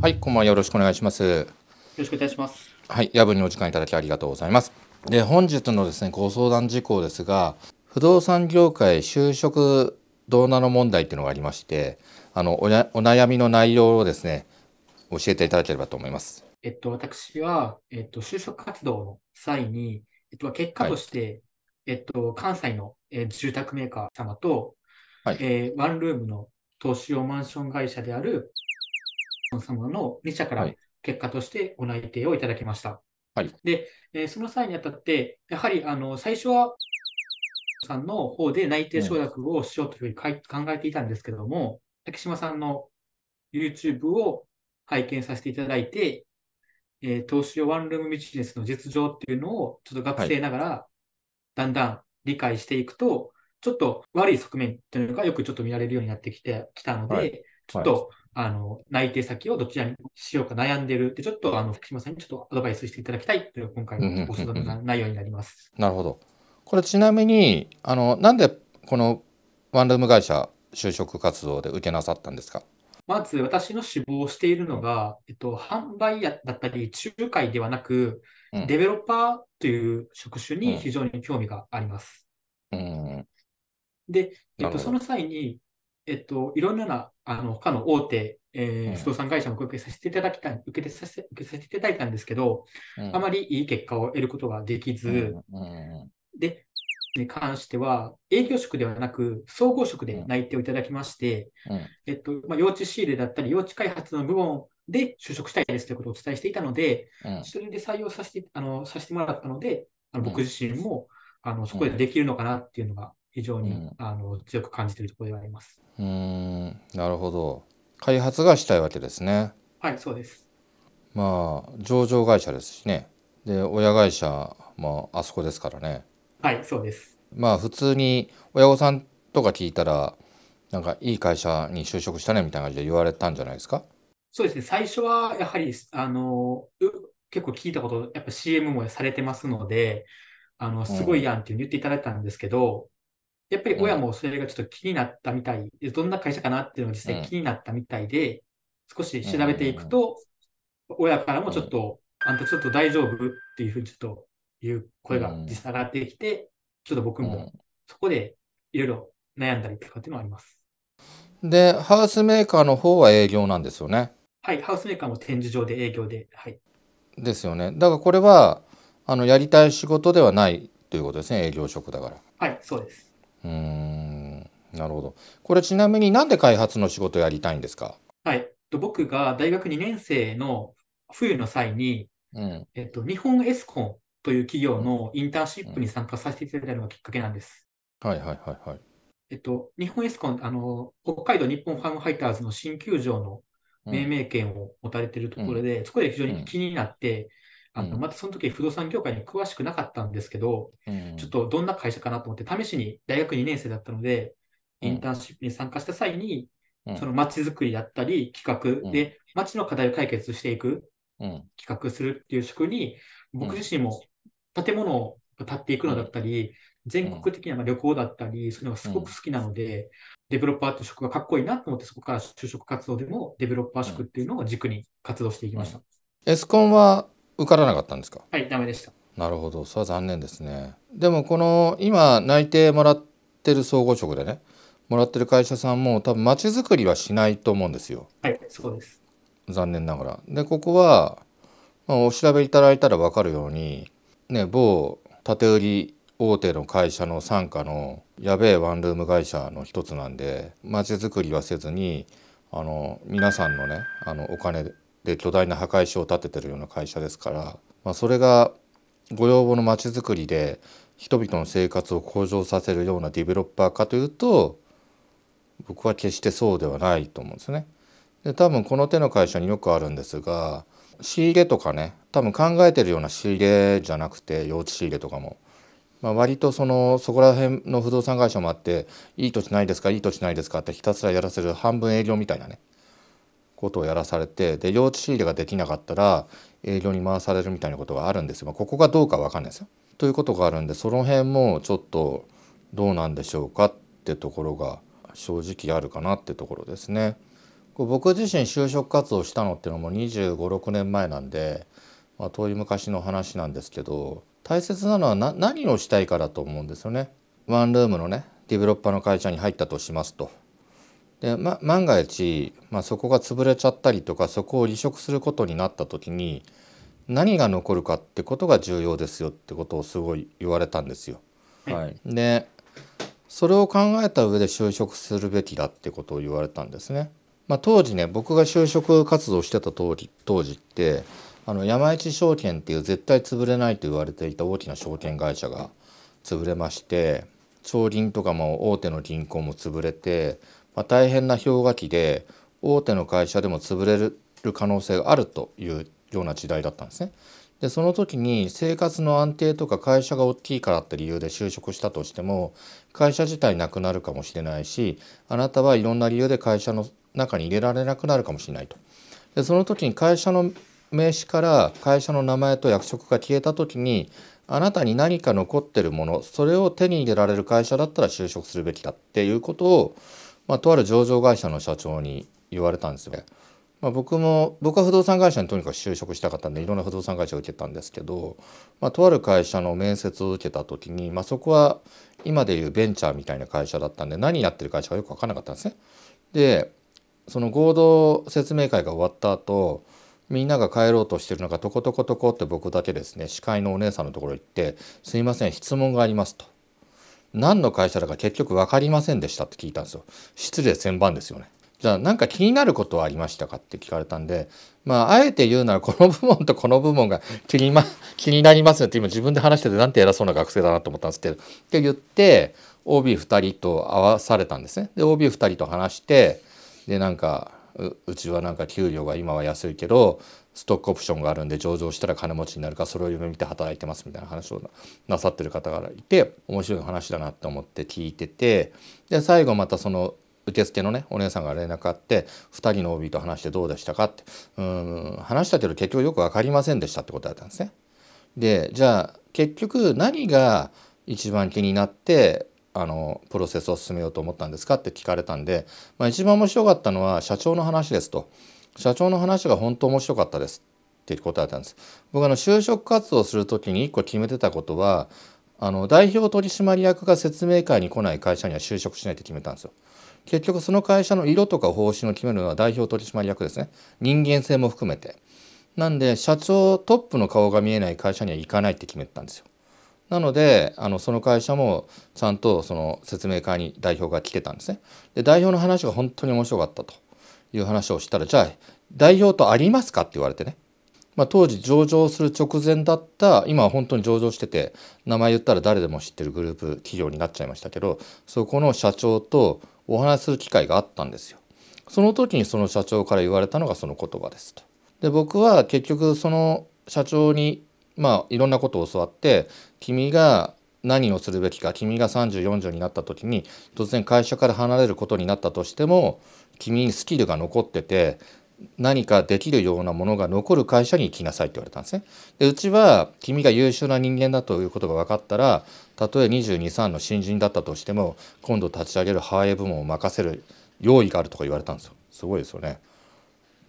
はい、こんばんは。よろしくお願いします。よろしくお願いします。はい、夜分にお時間いただきありがとうございます。で、本日のですね、ご相談事項ですが、不動産業界就職どうなの問題っていうのがありまして、あのおやお悩みの内容をですね、教えていただければと思います。えっと、私は、えっと、就職活動の際に、えっと、結果として、えっと、関西の、えー住宅メーカー様と、はいえーワンルームの投資用マンション会社である様の2社からはい。結果としてご内定をいただきました。はい。で、えーその際にあたって、やはり、あの、最初は、さんの方で内定承諾をしようというふうに考えていたんですけども、竹島さんの YouTube を拝見させていただいて、えー投資用ワンルームビジネスの実情っていうのをちょっと学生ながらだんだん理解していくと、ちょっと悪い側面っていうのがよくちょっと見られるようになってきてきたので、はい。ちょっと、あの内定先をどちらにしようか悩んでるって、ちょっとあの福島さんにちょっとアドバイスしていただきたいという今回のご相談の内容になります。なるほど。これちなみに、あのなんでこのワンルーム会社就職活動で受けなさったんですか？まず私の志望しているのが、えっと、販売やだったり、仲介ではなく、うんデベロッパーという職種うんに非常に興味があります。うん、で、えなるほどっと、その際に、えっと、いろんなな、あの、他の大手、えーうん。不動産会社も受けさせていただきたい、受けてさせ、受けさせていただいたんですけど、うん。あまりいい結果を得ることができず、うんうんで、に関しては、営業職ではなく、総合職で内定をいただきまして、うん。えっと、まあ、用地仕入れだったり、用地開発の部門で就職したいですということをお伝えしていたので、うん。それで採用させて、あの、させてもらったので、あのうん僕自身も、あの、そこでできるのかなっていうのが非常に、うんあの、強く感じているところではあります。うーんなるほど開発がしたいわけですねはい、そうです。まあ上場会社ですしねで親会社もあそこですからねはい、そうです。まあ普通に親御さんとか聞いたらなんかいい会社に就職したねみたいな感じで言われたんじゃないですか？そうですね。最初は、やはり、あの、う結構聞いたこと、やっぱ CM もされてますので、あの、すごいやんって言っていただいたんですけど、やっぱり親もそれがちょっと気になったみたい。で、どんな会社かなっていうのが実際気になったみたいで、少し調べていくと、親からもちょっと、あんたちょっと大丈夫っていうふうにちょっという声が実際上がってきて、ちょっと僕もそこでいろいろ悩んだりとかっていうのはあります。でハウスメーカーの方は営業なんですよね。はい、ハウスメーカーも展示場で営業で、はい。ですよね。だからこれはあのやりたい仕事ではないということですね。営業職だから。はい、そうです。うーんなるほど。これちなみになんで開発の仕事やりたいんですか？はい。と僕が大学2年生の冬の際に、うん。えっと、日本エスコンという企業のインターンシップに参加させていただいたのがきっかけなんです。はいはいはいはい。えっと、日本エスコン、あの、北海道日本ファームファイターズの新球場のうん。命名権を持たれているところで、そこで非常に気になって、あの、うん。またその時不動産業界に詳しくなかったんですけど、うん。ちょっとどんな会社かなと思って、試しに大学2年生だったので、うん。インターンシップに参加した際に、うん。その街づくりだったり企画で、街の課題を解決していくうん。企画するっていう職に、僕自身も建物を建っていくのだったり、全国的なまあ旅行だったり、そういうのがすごく好きなので、デベロッパーっていう職がかっこいいなと思って、そこから就職活動でもデベロッパー職っていうのを軸に活動していきました。エスコンは受からなかったんですか？はい、ダメでした。なるほど。それは残念ですね。でもこの今内定もらってる総合職でねもらってる会社さんも多分街づくりはしないと思うんですよ。はい、そうです。残念ながら。でここは、まあ、お調べいただいたら分かるようにね某建て売り大手の会社の傘下のやべえワンルーム会社の一つなんで街づくりはせずにあの皆さんのねあのお金で巨大な墓石を建ててるような会社ですから、まあ、それがご要望の街づくりで人々の生活を向上させるようなディベロッパーかというと僕は決してそうではないと思うんですね。で多分この手の会社によくあるんですが仕入れとかね多分考えてるような仕入れじゃなくて用地仕入れとかも、まあ、割とそのそこら辺の不動産会社もあっていい土地ないですかいい土地ないですかってひたすらやらせる半分営業みたいなねことをやらされてで用地仕入れができなかったら営業に回されるみたいなことがあるんですよ、まあ、ここがどうかわかんないですよ。ということがあるんでその辺もちょっとどうなんでしょうかってところが正直あるかなってところですね。僕自身就職活動したのっていうのも2 5 6年前なんで、まあ、遠い昔の話なんですけど大切なのは何をしたいかだと思うんですよね。ワンルームのねディベロッパーの会社に入ったとしますと。で、ま、万が一、まあ、そこが潰れちゃったりとかそこを離職することになった時に何が残るかってことが重要ですよってことをすごい言われたんですよ。はい、でそれを考えた上で就職するべきだってことを言われたんですね。まあ、当時ね僕が就職活動してた当時当時ってあの山一証券っていう絶対潰れないと言われていた大きな証券会社が潰れまして長銀とかも大手の銀行も潰れて、まあ、大変な氷河期で大手の会社でも潰れる可能性があるというような時代だったんですね。でその時に生活の安定とか会社が大きいからって理由で就職したとしても会社自体なくなるかもしれないしあなたはいろんな理由で会社の中に入れられなくなるかもしれないと。でその時に会社の名刺から会社の名前と役職が消えた時にあなたに何か残ってるものそれを手に入れられる会社だったら就職するべきだっていうことを、まあ、とある上場会社の社長に言われたんですよ。まあ、僕も僕は不動産会社にとにかく就職したかったんでいろんな不動産会社を受けたんですけど、まあ、とある会社の面接を受けた時に、まあ、そこは今でいうベンチャーみたいな会社だったんで何やってる会社かよく分からなかったんですね。でその合同説明会が終わった後みんなが帰ろうとしてるのがトコトコトコって僕だけですね司会のお姉さんのところ行って「すいません質問があります」と。何の会社だか結局分かりませんでしたって聞いたんですよ。失礼千番ですよね。じゃあ何か気になることはありましたかって聞かれたんでまああえて言うならこの部門とこの部門が気に,、ま、気になりますよって今自分で話しててなんて偉そうな学生だなと思ったんですけどって言って OB2 人と会わされたんですね。で OB2 人と話してでなんかうちはなんか給料が今は安いけどストックオプションがあるんで上場したら金持ちになるかそれを夢見て働いてますみたいな話をなさってる方がいて面白い話だなって思って聞いててで最後またその受付のねお姉さんが連絡あって2人の OB と話してどうでしたかってうん話したけど結局よく分かりませんでしたってことだったんですね。でじゃあ結局何が一番気になってあのプロセスを進めようと思ったんですかって聞かれたんで、まあ、一番面白かったのは社長の話ですと社長の話が本当面白かったですっていうことだったんです。僕あの就職活動する時に一個決めてたことはあの代表取締役が説明会に来ない会社には就職しないって決めたんですよ。結局その会社の色とか方針を決めるのは代表取締役ですね。人間性も含めて。なんで社長トップの顔が見えない会社には行かないって決めてたんですよ。なのであのその会社もちゃんとその説明会に代表が来てたんですね。で代表の話が本当に面白かったと。いう話をしたらじゃあ代表とありますかって言われてね、まあ、当時上場する直前だった今は本当に上場してて名前言ったら誰でも知ってるグループ企業になっちゃいましたけどそこの社長とお話しする機会があったんですよ。その時にその社長から言われたのがその言葉ですと。で僕は結局その社長にまあいろんなことを教わって君が何をするべきか君が3040になった時に突然会社から離れることになったとしても君にスキルが残ってて何かできるようなものが残る会社に行きなさいって言われたんですね。でうちは君が優秀な人間だということが分かったらたとえ223の新人だったとしても今度立ち上げるハーエ部門を任せる用意があるとか言われたんですよ。すごいですよね。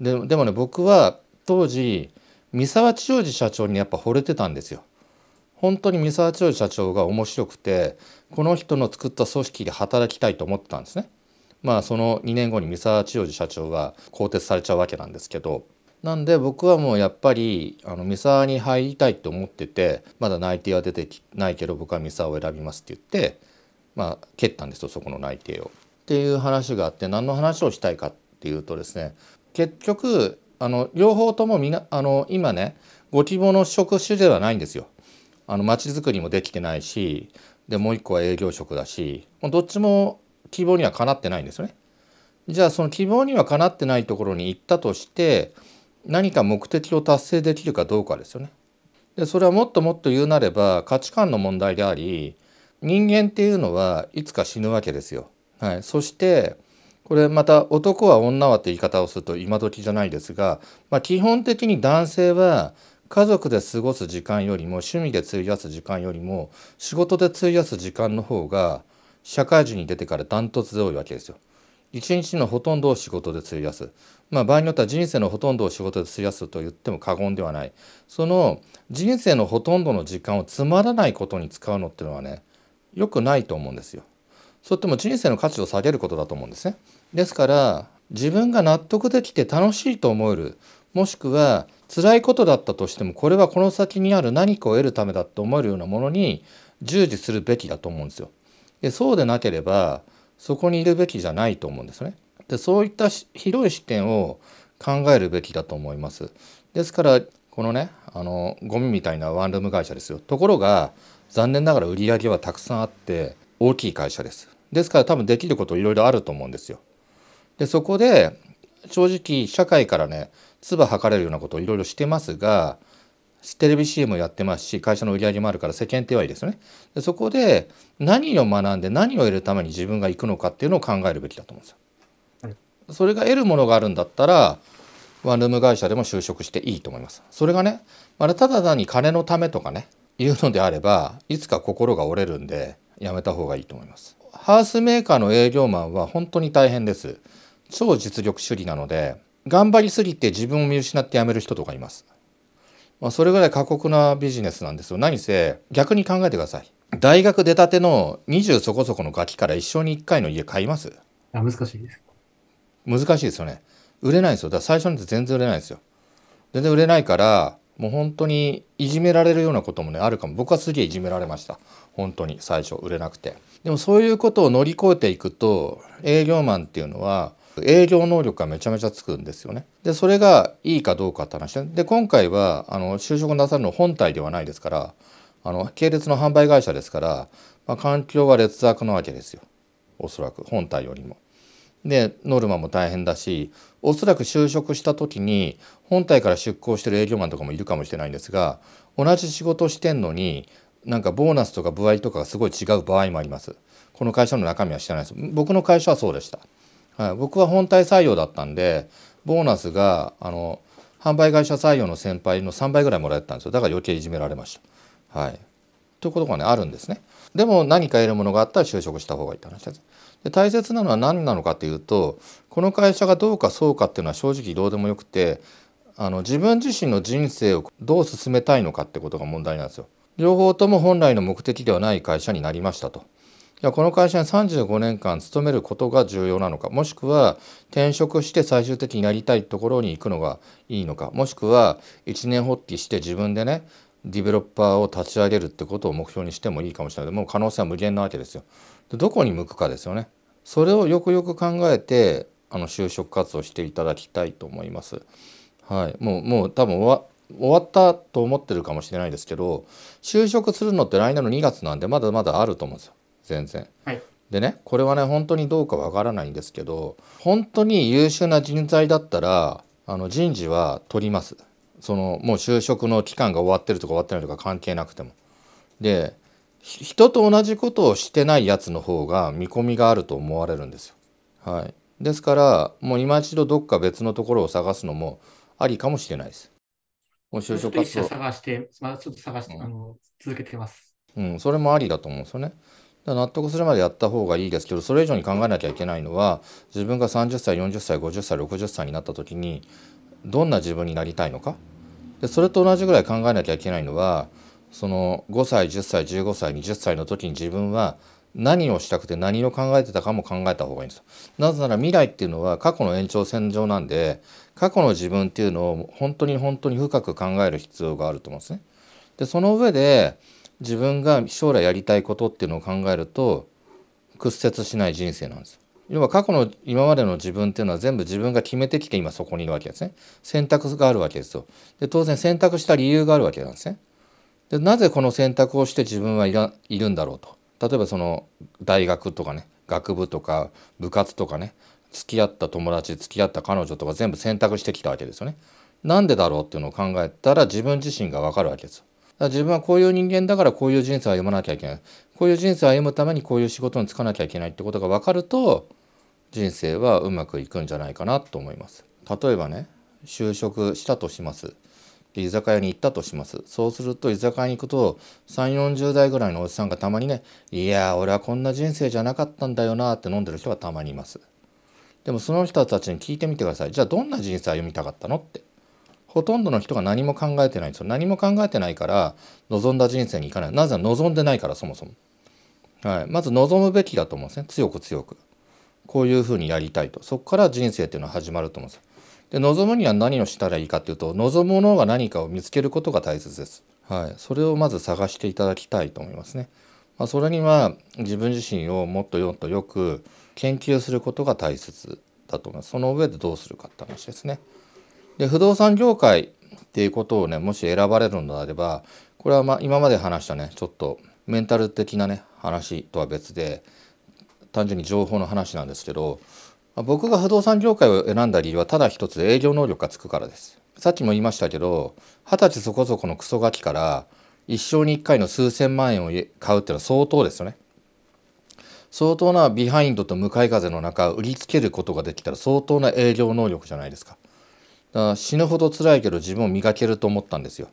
ででもね僕は当時三沢千代治社長にやっぱ惚れてたんですよ。本当に三沢千代社長が面白くてこの人の作った組織で働きたいと思ってたんですね。まあその2年後に三沢千代社長が更迭されちゃうわけなんですけどなんで僕はもうやっぱりあの三沢に入りたいと思っててまだ内定は出てないけど僕は三沢を選びますって言ってまあ蹴ったんですよそこの内定を。っていう話があって何の話をしたいかっていうとですね結局あの両方ともみあの今ねご希望の職種ではないんですよ。あの町づくりもできてないしでもう一個は営業職だしどっちも希望にはかなってないんですよね。じゃあその希望にはかなってないところに行ったとして何か目的を達成できるかどうかですよね。でそれはもっともっと言うなれば価値観の問題であり人間っていうのはいつか死ぬわけですよ。はい、そしてこれまた男は女はって言い方をすると今時じゃないですが、まあ、基本的に男性は家族で過ごす時間よりも趣味で費やす時間よりも仕事で費やす時間の方が社会人に出てからダントツで多いわけですよ。一日のほとんどを仕事で費やすまあ場合によっては人生のほとんどを仕事で費やすと言っても過言ではないその人生のほとんどの時間をつまらないことに使うのっていうのはね良くないと思うんですよ。それっても人生の価値を下げることだと思うんですね。ですから自分が納得できて楽しいと思えるもしくは辛いことだったとしてもこれはこの先にある何かを得るためだと思えるようなものに従事するべきだと思うんですよ。でそうでなければそこにいるべきじゃないと思うんですね。でそういった広い視点を考えるべきだと思います。ですからこのねあのゴミみたいなワンルーム会社ですよ。ところが残念ながら売り上げはたくさんあって大きい会社です。ですから多分できることいろいろあると思うんですよ。でそこで正直社会からね唾吐かれるようなことをいろいろしてますがテレビ CM やってますし会社の売り上げもあるから世間体はいいですよねでそこで何を学んで何を得るために自分が行くのかっていうのを考えるべきだと思うんですよ。はい、それが得るものがあるんだったらワンルーム会社でも就職していいと思います。それがねまだただ単に金のためとかね言うのであればいつか心が折れるんでやめた方がいいと思います。ハウスメーカーの営業マンは本当に大変です。超実力主義なので頑張りすぎて自分を見失って辞める人とかいます。まあ、それぐらい過酷なビジネスなんですよ。何せ逆に考えてください。大学出たての20そこそこのガキから一生に1回の家買いますあ難しいです。難しいですよね。売れないですよ。だから最初に全然売れないですよ。全然売れないからもう本当にいじめられるようなこともねあるかも僕はすげえいじめられました本当に最初売れなくてでもそういうことを乗り越えていくと営業マンっていうのは営業能力がめちゃめちゃつくんですよね。でそれがいいかどうかって話でで今回はあの就職なさるの本体ではないですからあの系列の販売会社ですから、まあ、環境は劣悪なわけですよおそらく本体よりも。でノルマも大変だしおそらく就職した時に本体から出向してる営業マンとかもいるかもしれないんですが同じ仕事してんのになんかボーナスとか歩合とかがすごい違う場合もあります。この会社の中身は知らないです。僕の会社はそうでした。はい、僕は本体採用だったんでボーナスがあの販売会社採用の先輩の3倍ぐらいもらえたんですよだから余計いじめられました。はい、ということがねあるんですね。でも何か得るものがあったら就職した方がいいって話です。で大切なのは何なのかというとこの会社がどうかそうかっていうのは正直どうでもよくてあの自分自身の人生をどう進めたいのかってことが問題なんですよ。両方とも本来の目的ではない会社になりましたと。じゃあこの会社に35年間勤めることが重要なのかもしくは転職して最終的になりたいところに行くのがいいのかもしくは一年発起して自分でねディベロッパーを立ち上げるってことを目標にしてもいいかもしれないもう可能性は無限なわけですよ。でどこに向くかですよね。それをよくよく考えてあの就職活動していただきたいと思います。はい、もうもう多分終わったと思ってるかもしれないですけど就職するのって来年の2月なんでまだまだあると思うんですよ。全然。はい、でねこれはね本当にどうかわからないんですけど本当に優秀な人材だったらあの人事は取ります。そのもう就職の期間が終わってるとか終わってないとか関係なくても。で人と同じことをしてないやつの方が見込みがあると思われるんですよ。はい、ですからもう今一度どっか別のところを探すのもありかもしれないです。もう就職活動探して、まだちょっと探して、うん、あの続けてます。うん、それもありだと思うんですよね。納得するまでやった方がいいですけどそれ以上に考えなきゃいけないのは自分が30歳40歳50歳60歳になった時にどんな自分になりたいのかでそれと同じぐらい考えなきゃいけないのはその5歳10歳15歳20歳の時に自分は何をしたくて何を考えてたかも考えた方がいいんですなぜなら未来っていうのは過去の延長線上なんで過去の自分っていうのを本当に本当に深く考える必要があると思うんですね。でその上で自分が将来やりたいことっていうのを考えると屈折しない人生なんです要は過去の今までの自分っていうのは全部自分が決めてきて今そこにいるわけですね。選択があるわけですよ。で当然選択した理由があるわけなんですね。でなぜこの選択をして自分はいらいるんだろうと。例えばその大学とかね学部とか部活とかね付き合った友達付き合った彼女とか全部選択してきたわけですよね。なんでだろうっていうのを考えたら自分自身がわかるわけです自分はこういう人間だからこういう人生を歩まなきゃいけない。こういう人生を歩むためにこういう仕事に就かなきゃいけないってことが分かると人生はうまくいくんじゃないかなと思います。例えばね就職したとします。居酒屋に行ったとします。そうすると居酒屋に行くと3 4 0代ぐらいのおじさんがたまにね「いや俺はこんな人生じゃなかったんだよな」って飲んでる人がたまにいます。でもその人たちに聞いてみてください。じゃあどんな人生歩みたかったのって。ほとんどの人が何も考えてないんですよ。何も考えてないから望んだ人生に行かない。なぜなら望んでないからそもそも、はい、まず望むべきだと思うんですね。強く強く。こういうふうにやりたいと。そこから人生っていうのは始まると思うんですよ。で望むには何をしたらいいかっていうと望むものが何かを見つけることが大切です。はい。それをまず探していただきたいと思いますね。まあ、それには自分自身をもっとよっとよく研究することが大切だと思います。その上でどうするかって話ですね。で不動産業界っていうことをねもし選ばれるのであればこれはまあ今まで話したねちょっとメンタル的なね話とは別で単純に情報の話なんですけど僕が不動産業界を選んだ理由はただ一つ営業能力がつくからです。さっきも言いましたけど二十歳そこそこのクソガキから一生に一回の数千万円を買うっていうのは相当ですよね。相当なビハインドと向かい風の中売りつけることができたら相当な営業能力じゃないですか。だから死ぬほど辛いけど自分を磨けると思ったんですよ。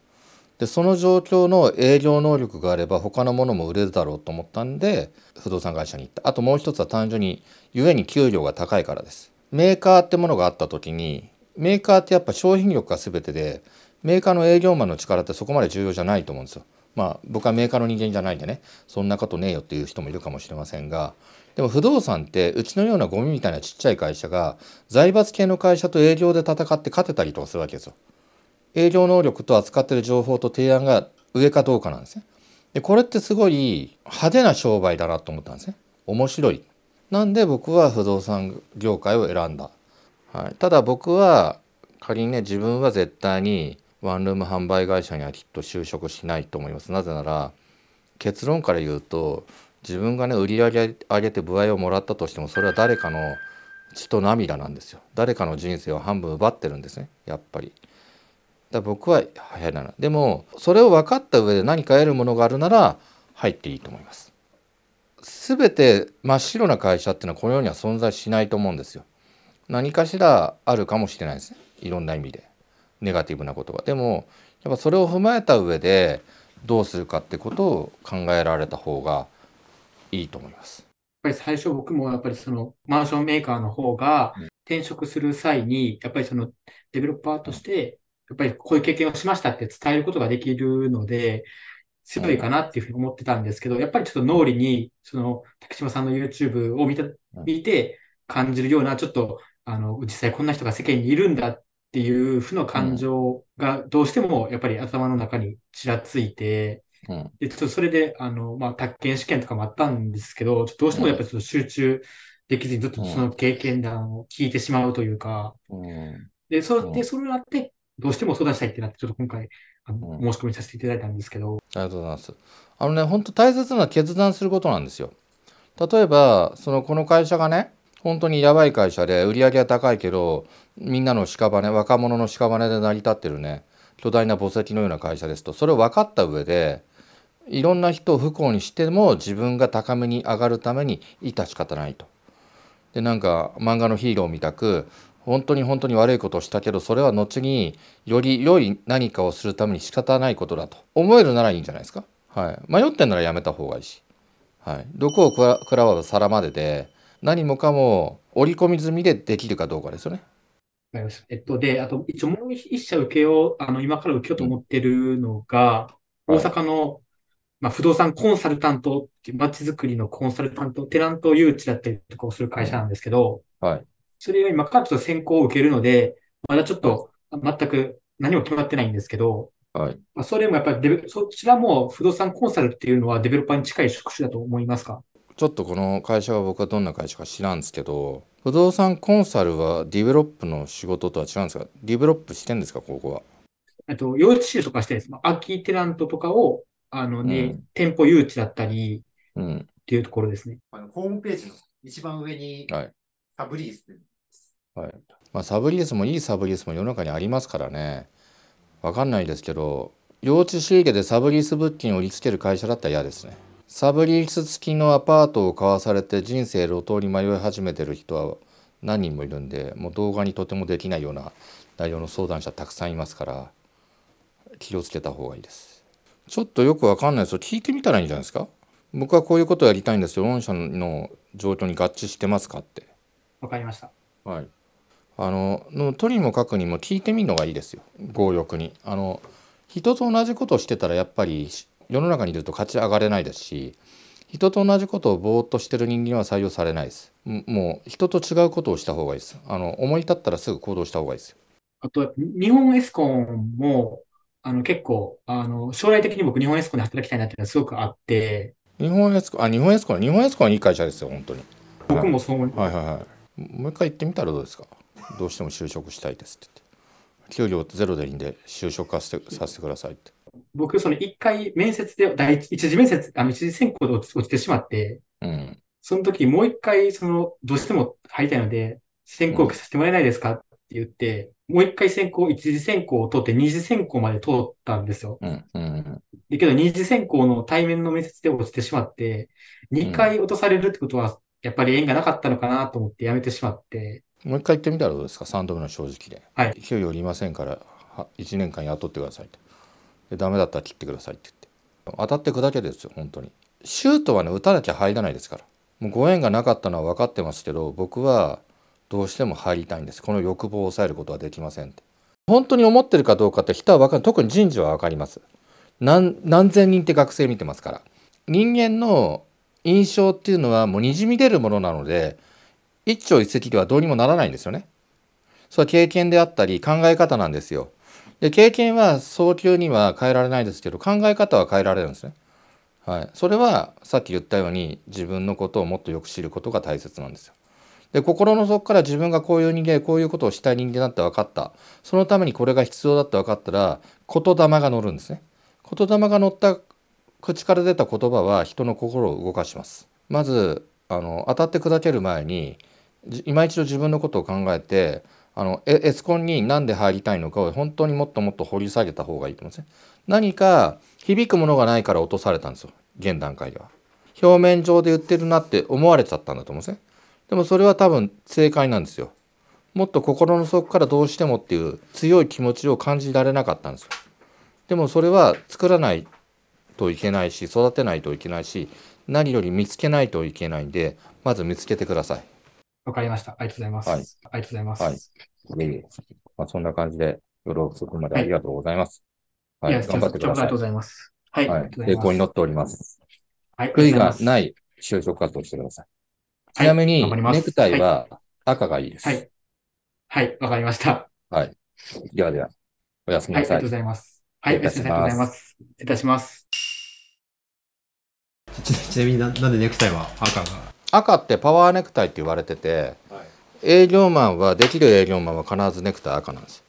でその状況の営業能力があれば他のものも売れるだろうと思ったんで不動産会社に行った。あともう一つは単純に故に給料が高いからです。メーカーってものがあった時にメーカーってやっぱ商品力が全てでメーカーの営業マンの力ってそこまで重要じゃないと思うんですよ。まあ僕はメーカーの人間じゃないんでねそんなことねえよっていう人もいるかもしれませんがでも不動産ってうちのようなゴミみたいなちっちゃい会社が財閥系の会社と営業で戦って勝てたりとかするわけですよ。営業能力と扱ってる情報と提案が上かどうかなんですね。でこれってすごい派手な商売だなと思ったんですね。面白い。なんで僕は不動産業界を選んだ。はい、ただ僕は仮にね自分は絶対にワンルーム販売会社にはきっと就職しないと思います。なぜなら結論から言うと自分がね売り上げ上げて歩合をもらったとしてもそれは誰かの血と涙なんですよ。誰かの人生を半分奪ってるんですね。やっぱり。だ僕は入らな。いでもそれを分かった上で何か得るものがあるなら入っていいと思います。全て真っ白な会社っていうのはこの世には存在しないと思うんですよ。何かしらあるかもしれないですね。いろんな意味で。ネガティブなことがでもやっぱそれを踏まえた上でどうするかってことを考えられた方がいいと思います。やっぱり最初僕もやっぱりそのマンションメーカーの方が転職する際にやっぱりそのデベロッパーとしてやっぱりこういう経験をしましたって伝えることができるので、強いかなっていうふうに思ってたんですけど、やっぱりちょっと脳裏に、その、竹島さんの YouTube を見た、見て感じるような、ちょっと、あの、実際こんな人が世間にいるんだっていう負の感情がどうしてもやっぱり頭の中にちらついて、で、ちょっとそれで、あの、まあ、宅建試験とかもあったんですけど、ちょっとどうしてもやっぱりちょっと集中できずにずっとその経験談を聞いてしまうというか、で、そで、それがあって、どうしても相談したいってなって、ちょっと今回、あの、申し込みさせていただいたんですけど。ありがとうございます。あのね、本当大切な決断することなんですよ。例えば、その、この会社がね、本当にやばい会社で売り上げは高いけど、みんなの屍、若者の屍で成り立ってるね、巨大な墓石のような会社ですと、それを分かった上で、いろんな人を不幸にしても自分が高めに上がるために致し方ないと。でなんか漫画のヒーローみたく本当に本当に悪いことをしたけどそれは後により良い何かをするために仕方ないことだと。思えるならいいんじゃないですか。はい、迷ってんならやめた方がいいし、はい、毒を食らわば皿までで何もかも織り込み済みでできるかどうかですよね。えっと、で、あと、一応もう一社受けよう、あの、今から受けようと思ってるのが、うん、大阪の、はい、まあ、不動産コンサルタントっていう、街づくりのコンサルタント、テナント誘致だったりとかをする会社なんですけど、はい。それが今からちょっと選考を受けるので、まだちょっと全く何も決まってないんですけど、はい。まあ、それもやっぱりデベ、そちらも不動産コンサルっていうのはデベロッパーに近い職種だと思いますか？ちょっとこの会社は僕はどんな会社か知らんですけど、不動産コンサルは develop の仕事とは違うんですか？ develop してんですかここは？えっと、幼稚園とかしてです。空きテナントとかを、あのね、うん、店舗誘致だったり、うん、っていうところですね。あのホームページの一番上に、はい、サブリースはい。まあ、サブリースもいいサブリースも世の中にありますからね。分かんないですけど幼稚仕入れでサブリース物件を売りつける会社だったら嫌ですね。サブリース付きのアパートを買わされて人生路頭に迷い始めてる人は何人もいるんでもう動画にとてもできないような内容の相談者たくさんいますから気をつけた方がいいですちょっとよくわかんないですよ聞いてみたらいいんじゃないですか？僕はこういうことをやりたいんですよ御社の状況に合致してますかってわかりましたはい。あののとにもかくにも聞いてみるのがいいですよ強欲に。あの人と同じことをしてたらやっぱり世の中にいると勝ち上がれないですし人と同じことをぼーっとしてる人間は採用されないです。ももう人と違うことをした方がいいです。あの思い立ったらすぐ行動した方がいいですよ。あと、日本エスコンも、あの、結構、あの、将来的に僕日本エスコンで働きたいなっていうのはすごくあって、日本エスコあ日本エスコ日本エスコはいい会社ですよ本当に。僕もそう思いはいはいはい。もう一回行ってみたらどうですか？どうしても就職したいですって言って。給料ゼロでいいんで就職させてさせてくださいって。僕、その一回面接で、第一一次面接、あの、一次選考で落ちてしまって、うん。その時もう一回、その、どうしても入りたいので、選考受けさせてもらえないですか？って言って、もう一回選考、一次選考を通って二次選考まで通ったんですよ。うんうんだけど二次選考の対面の面接で落ちてしまって、二回落とされるってことは、やっぱり縁がなかったのかなと思ってやめてしまって、もう一回行ってみたらどうですか？3度目の正直で。はい給料いりませんからは1年間雇ってくださいと。でダメだったら切ってくださいって言って。当たってくだけですよ本当に。シュートはね打たなきゃ入らないですから。もうご縁がなかったのは分かってますけど僕はどうしても入りたいんです。この欲望を抑えることはできませんって。本当に思ってるかどうかって人は分かる特に人事は分かります。何何千人って学生見てますから。人間の印象っていうのはもうにじみ出るものなので一朝一夕ではどうにもならないんですよね。それは経験であったり考え方なんですよ。で経験は早急には変えられないですけど考え方は変えられるんですね。はい、それはさっき言ったように自分のことをもっとよく知ることが大切なんですよ。で心の底から自分がこういう人間こういうことをしたい人間だって分かったそのためにこれが必要だって分かったら言霊が乗るんですね。言霊が乗った口から出た言葉は人の心を動かします。まずあの当たって砕ける前に今一度自分のことを考えてあのエエスコンに何で入りたいのかを本当にもっともっと掘り下げた方がいいと思うんですね。何か響くものがないから落とされたんですよ現段階では。表面上で言ってるなって思われちゃったんだと思うんですね。でもそれは多分正解なんですよ。もっと心の底からどうしてもっていう強い気持ちを感じられなかったんですよ。でもそれは作らないといけないし育てないといけないし何より見つけないといけないんでまず見つけてください。わかりました。ありがとうございます。はいありがとうございます。はいいえいえまあ、そんな感じで夜遅くまでありがとうございます。はい、いや、頑張ってくださいありがとうご。ざいます。はい、あはい。成功に乗っております。はい、悔いがない就職活動をしてください。はいちなみに、ネクタイは赤がいいです。はい。はい、わかりました。はい。ではでは、おやすみはい、ありなさい。がとうございます。はい、失礼いたしますありがとうございます。失礼いたします。ちちなみにななんでネクタイは？赤が赤ってパワーネクタイって言われてて、営業マンはできる営業マンは必ずネクタイ赤なんです。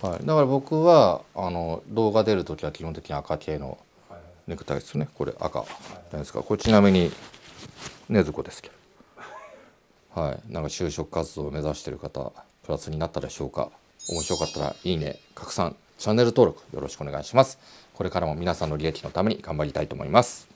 はい、だから僕はあの動画出る時は基本的に赤系のネクタイですね。これ赤じゃないですか。これちなみにねずこですけど。はい、なんか就職活動を目指している方プラスになったでしょうか。面白かったらいいね、拡散、チャンネル登録よろしくお願いします。これからも皆さんの利益のために頑張りたいと思います。